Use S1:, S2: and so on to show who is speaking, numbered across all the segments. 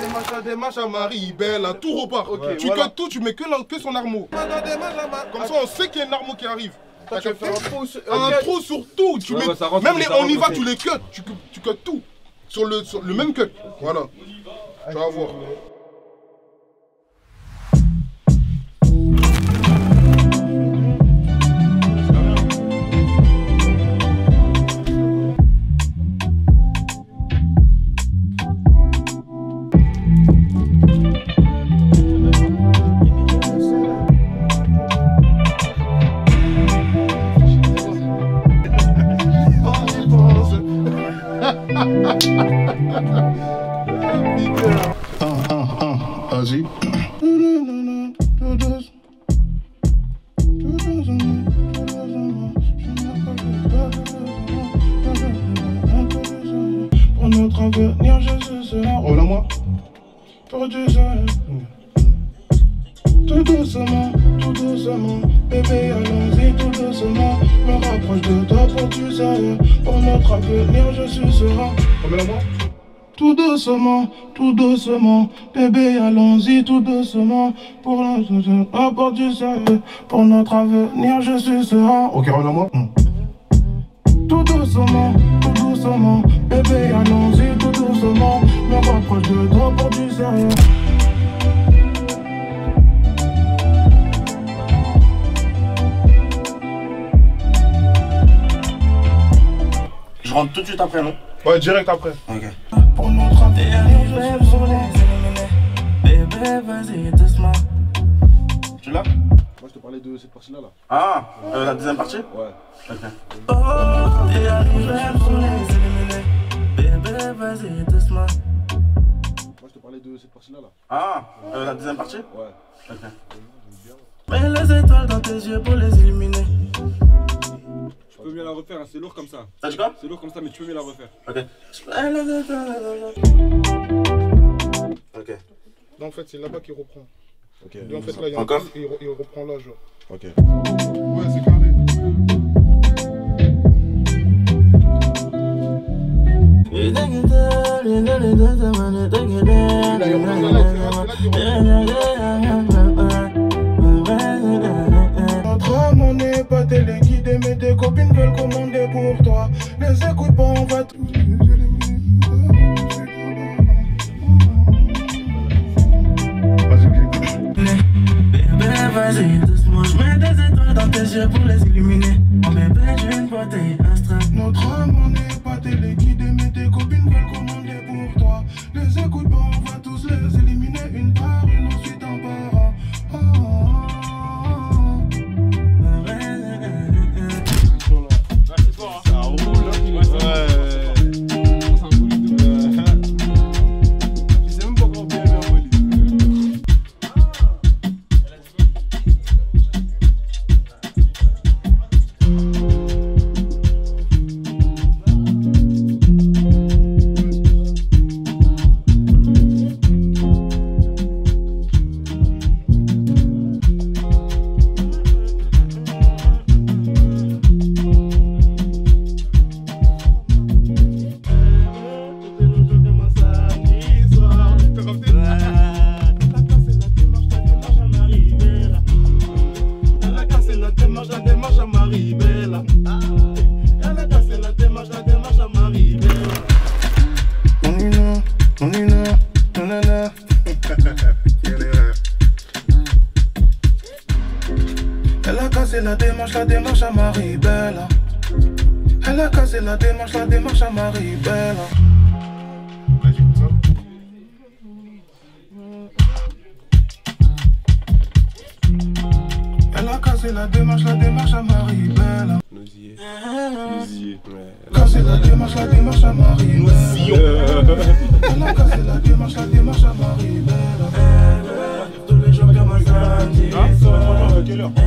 S1: démarche, démarche à Marie, belle, tout repart.
S2: Ok,
S1: tu
S2: voilà.
S1: tout, tu mets que, que son armeau. Comme ça, on sait qu'il y a une armeau qui arrive. T'as
S2: faire un trou sur-
S1: Un trou sur tout. Tu
S3: Ouais,
S1: mets,
S3: rentre,
S1: même les on y va, tu les cut. Tu, tu cut tout. Sur le, sur le même cut. Voilà. Tu vas voir.
S4: Vas-y. Pour notre avenir, je suis cela. Oh là, moi. Pour Dieu. Tout doucement, tout doucement, bébé allons-y tout doucement Me rapproche de toi pour tu sais Pour notre avenir je suis serein
S1: Remets la main.
S4: Tout doucement, tout doucement, bébé, allons-y tout doucement. Pour notre rapport du sérieux, pour notre avenir, je suis serein. Ok, regarde-moi. Tout doucement, tout doucement, bébé, allons-y tout doucement. Me rapproche de toi pour du sérieux.
S5: Je rentre tout de suite après, non?
S1: Ouais, direct après.
S5: Ok.
S4: Suis serein.
S5: Bébé, vas-y, doucement. Tu l'as
S1: Moi, je te parlais de cette partie-là. Là.
S5: Ah, euh, la deuxième partie?
S1: Ouais.
S5: Ok. Oh, t'es arrivé pour les éliminer. Bébé, vas-y, doucement.
S1: Moi, je te parlais de cette partie-là. Là.
S5: Ah, euh, la deuxième partie?
S1: Ouais.
S5: Ok. Mets les étoiles dans tes yeux pour les éliminer.
S3: Tu peux mieux la refaire, hein, c'est lourd comme ça.
S5: Dit quoi
S3: C'est lourd comme ça, mais tu peux mieux la refaire.
S5: Ok. Les étoiles. Ok.
S1: Non, en fait, c'est là-bas qu'il reprend.
S2: Ok.
S1: Et en fait, là, il y a un
S5: Encore
S1: il, re- il reprend là, genre.
S2: Ok.
S1: Ouais, c'est carré.
S5: Vas-y, doucement. Je mets des étoiles dans tes yeux pour les illuminer. Oh, bébé, d'une beauté abstraite.
S4: Notre amour n'est pas téléguidé, mais tes copines veulent commander pour toi. Les écoute pas, on va tous les éliminer une par Marie-Bella. Elle a cassé la démarche, la démarche à Marie-Bella. On y va, on nanana. Elle a cassé la démarche, la démarche à Marie-Bella. Elle a cassé la démarche, la démarche à Marie-Bella. La démarche, la démarche à Marie-Bella.
S3: Nous y est. Nous y est. Ouais.
S4: Cassé la démarche, la démarche à Marie-Bella. Elle a cassé la démarche, la démarche à Marie-Bella.
S5: Tous les jours comme un samedi.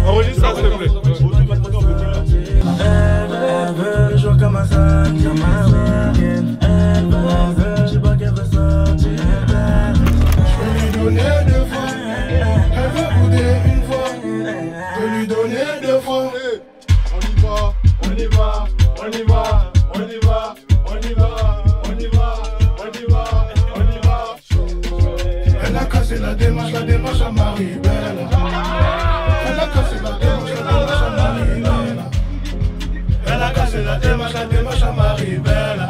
S1: Enregistre ça, s'il te plaît.
S5: Elle veut jouer comme un samedi. Elle veut,
S1: va, on y va, on y va, on y va, on y va, on y va, on y va, on y
S4: cassé la démarche, la démarche à Marie-Belle. Elle a cassé la démarche, la démarche à Marie-Belle. Elle a cassé la démarche, la démarche à Marie-Belle.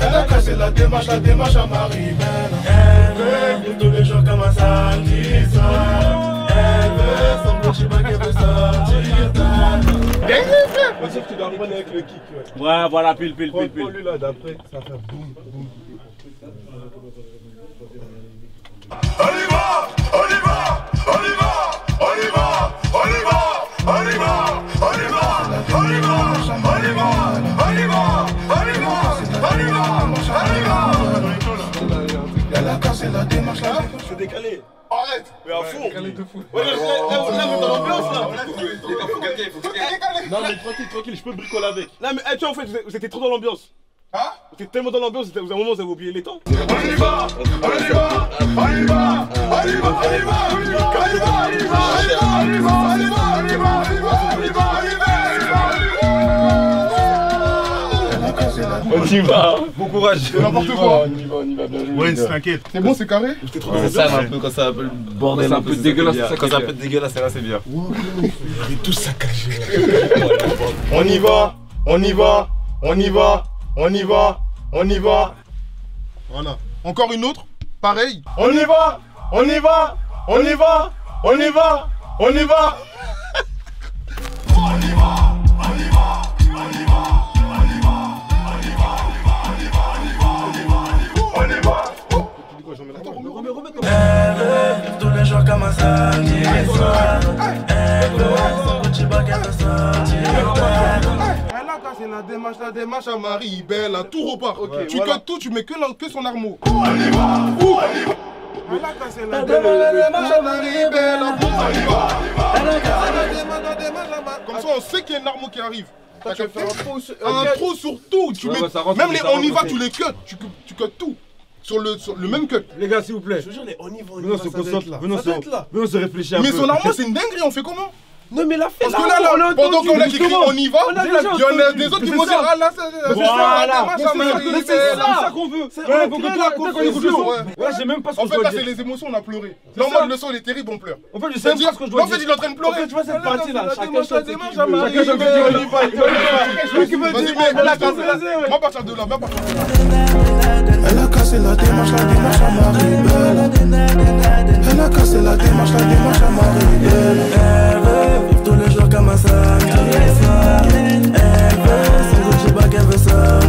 S4: Elle a cassé la démarche, la démarche à Marie-Belle.
S5: Elle veut tous les jours comme un samedi soir. Elle veut son petit bac, elle veut sortir tard.
S3: Dire que tu dois reprendre avec le kick. Ouais.
S2: Ouais, voilà, pile, pile, pile, pile.
S3: lui là d'après, ça va faire boum, boum.
S6: On y va, on y va, on y va, on y va, on y va, on y va, on y va, on y va, on y va, on y va, on y va, on y va, on y va.
S4: La démarche.
S2: Décalé. Mais à fond. Ouais, là, vous êtes dans l'ambiance là.
S3: Non mais tranquille, tranquille, je peux bricoler avec.
S2: Non, mais eh, tu vois, en fait, vous étiez trop dans l'ambiance.
S1: Hein
S2: Vous étiez tellement dans l'ambiance, vous avez un moment, vous avez oublié les temps.
S6: On y va, on y va, on y va, on y va, on y va, on y va, on y va, on y va, on y va, on y va, on y va, on y va, on y va, on y va, on y va, on y va.
S2: On y va. Bon courage.
S1: N'importe quoi
S3: On y va, on y va, bien joué.
S7: Ouais, t'inquiète.
S1: C'est bon, c'est carré
S8: Ça, un peu quand ça un peu le bordel.
S3: Quand c'est un peu dégueulasse, c'est ça
S8: Quand c'est un
S3: est
S8: peu dégueulasse, là, c'est bien.
S3: On y va, on y va, on y va, on y va, on y va.
S1: Voilà. Encore une autre Pareil
S3: On y va, on y va, on y va, on y va, on y va.
S5: Elle
S1: démarche, la démarche à Marie, belle, là, tout repart. tu
S3: voilà.
S1: cuts tout, tu mets que, la- que son armeau.
S4: Elle a cassé la démarche, la démarche à Marie-Belle. Elle a cassé la démarche, la démarche à Marie-Belle.
S1: Comme ça, on sait qu'il y a une arme qui arrive. T'as
S3: Tu faire un trou sur-
S1: Un
S3: Ok.
S1: trou sur tout. Tu
S3: Ouais,
S1: mets,
S3: rentre,
S1: même les on y va, tu les cuts. Tu, tu cuts tout. Sur le, sur le même cut.
S3: Les gars, s'il vous plaît.
S7: Je te jure, les on y va, on y va.
S3: Venons, se-
S7: être là.
S3: venons, se réfléchir un
S1: Mais
S3: peu.
S1: son armeau, c'est une dinguerie, on fait comment?
S7: Non, mais la fête,
S1: Parce que là, pendant qu'on a écrit on y va, il y en a des autres qui vont dire Ah là, c'est
S3: voilà. ça, ça qu'on veut. Ouais, j'ai même pas ce que En
S1: fait, là, c'est les émotions, on a pleuré. Normal, le son, est terrible, on pleure.
S3: En fait, je sais ce.
S1: En fait, il est en train de pleurer.
S7: Tu vois cette
S3: partie-là, va. Elle a cassé la
S1: démarche. De là, va de là.
S4: Elle a cassé la démarche, la démarche à Marie. Elle a cassé la démarche, la démarche à
S5: Marie. Look at my son, ever since she back ever so,